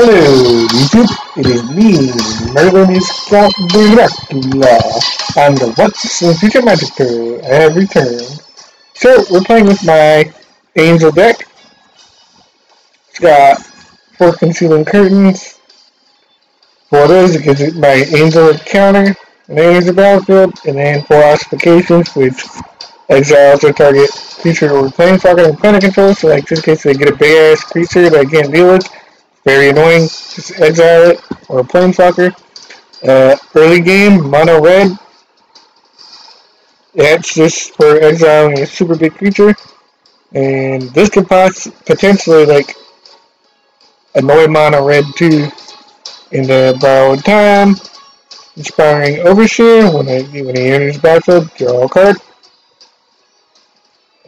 Hello, YouTube. It is me, Merlin is Count Dracula. I'm the What's in Future Magic Tour. I have returned. So, we're playing with my Angel deck. It's got four concealing curtains. For those, it gives it my Angel counter, an Angel battlefield, and then four ossifications, which exiles their target creature or planeswalker and planet control. So, like, in this case, they get a big ass creature that I can't deal with very annoying. Just exile it or a planeswalker. Uh, early game, mono red. That's just for exiling a super big creature. And this could potentially like annoy mono red too. In the borrowed time, inspiring overseer. When I when he enters battlefield, draw a card.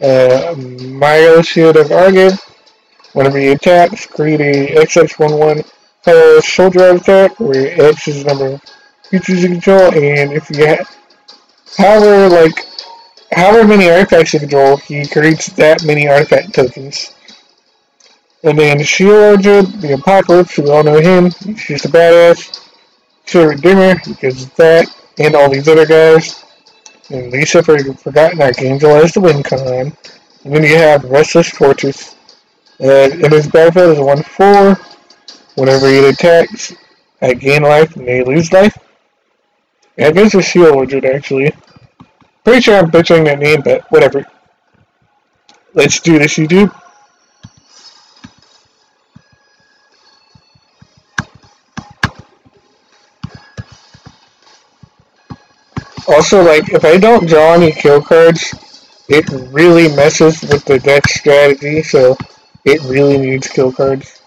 Uh, Myrel Shield of Argive Whenever you attack, create a XX11 uh, drive attack where X is the number of creatures you control, and if you have, however, like, however many artifacts you control, he creates that many artifact tokens. And then Shield the Apocalypse, we all know him, he's just a badass. Shield Redeemer, because of that, and all these other guys. And Liesa for Forgotten Archangel as the win con. And then you have Restless Fortress, and in his battlefield is 1-4. Whenever he attacks, I gain life and they lose life. Yeah, I guess shield wizard actually. Pretty sure I'm butchering that name, but whatever. Let's do this, you YouTube. Also, like, if I don't draw any kill cards, it really messes with the deck strategy, so it really needs kill cards.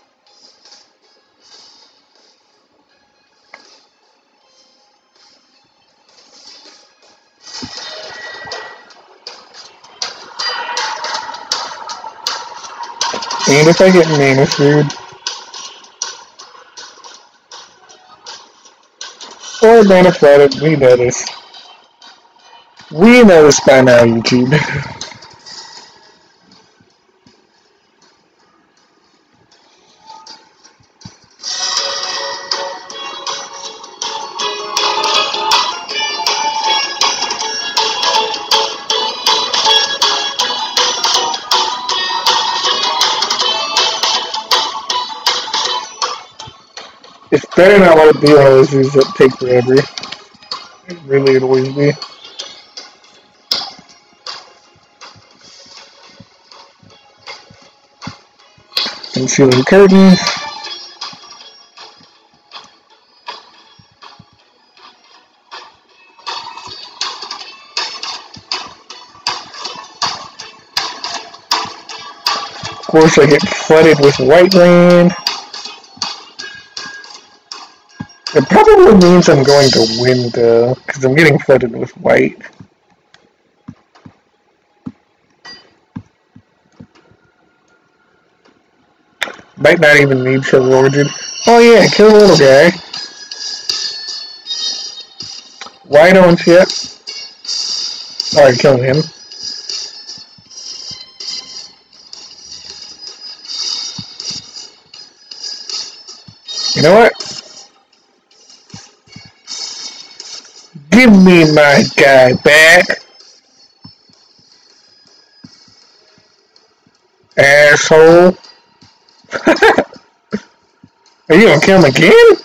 And if I get mana food, or mana flooded, we know this. We know this by now, YouTube. It's better not it be of those things that take forever. It really annoys me. Concealing curtains. Of course I get flooded with white land. It probably means I'm going to win though, because I'm getting flooded with white. Might not even need Silver Origin. Oh yeah, kill the little guy. Why don't yet? Alright, kill him. You know what? Give me my guy back. Asshole. Are you gonna kill him again?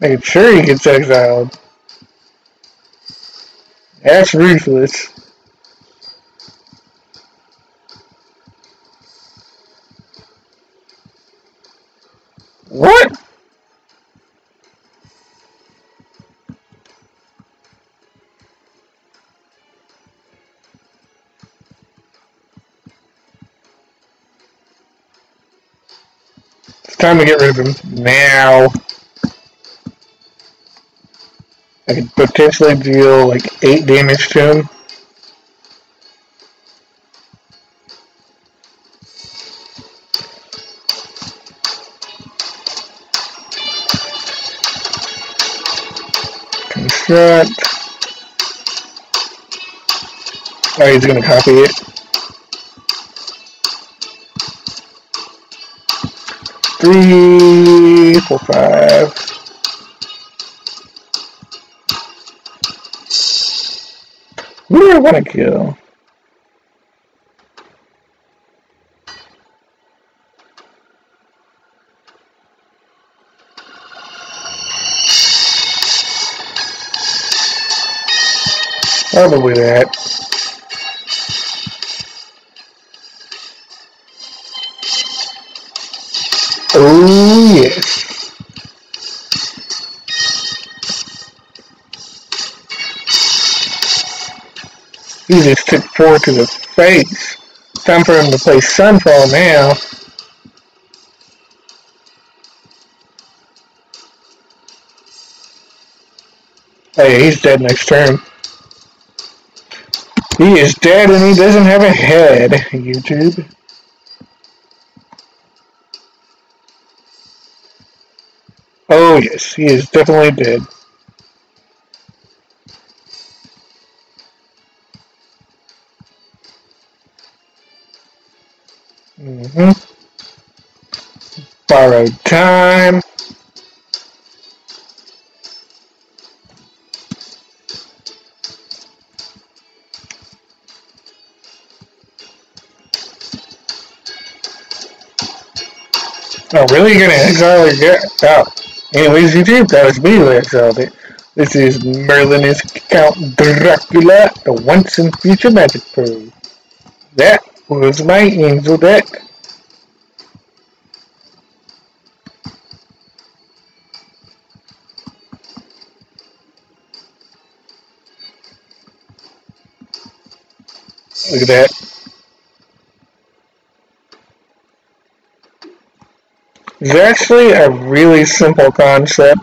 Make sure he gets exiled. That's ruthless. What? Time to get rid of him. Now. I could potentially deal like 8 damage to him. Construct. Oh, he's gonna copy it. Three, four, five. Who do I want to kill? Probably that. Oh, yes. He just took four to the face. Time for him to play Sunfall now. Hey, he's dead next turn. He is dead and he doesn't have a head, YouTube. Oh yes, he is definitely dead. Mm-hmm. Borrowed time. Oh, really? You're gonna exile it? Yeah. Oh. Anyways, YouTube, that was me exiled it. This is Merlin is Count Dracula, the once and future magic pro. That was my angel deck. Look at that. It's actually a really simple concept.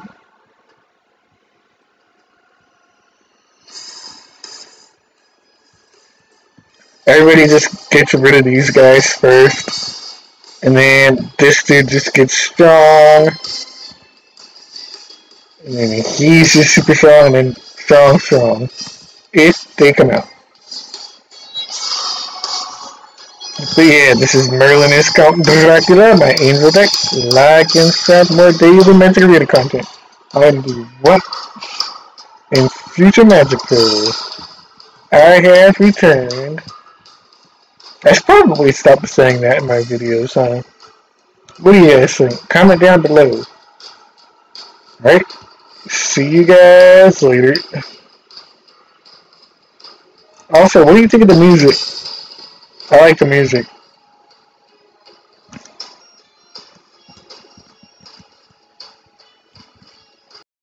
Everybody just gets rid of these guys first. And then this dude just gets strong. And then he's just super strong and then strong, strong. If they come out. So yeah, this is Merlin is Dracula, my angel deck. Like and sub more daily magic reader content. I'm the what in future magic crew. I have returned. I should probably stop saying that in my videos, huh? What do you guys think? Comment down below. Alright? See you guys later. Also, what do you think of the music? I like the music.